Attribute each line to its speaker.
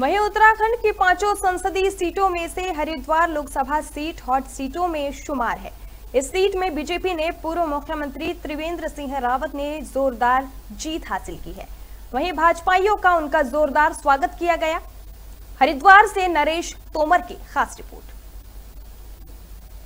Speaker 1: वहीं उत्तराखंड की पाँचों संसदीय सीटों में से हरिद्वार लोकसभा सीट हॉट सीटों में शुमार है। इस सीट में बीजेपी ने पूर्व मुख्यमंत्री त्रिवेंद्र सिंह रावत ने जोरदार जीत हासिल की है। वहीं भाजपाइयों का उनका जोरदार स्वागत किया गया। हरिद्वार से नरेश तोमर की खास रिपोर्ट।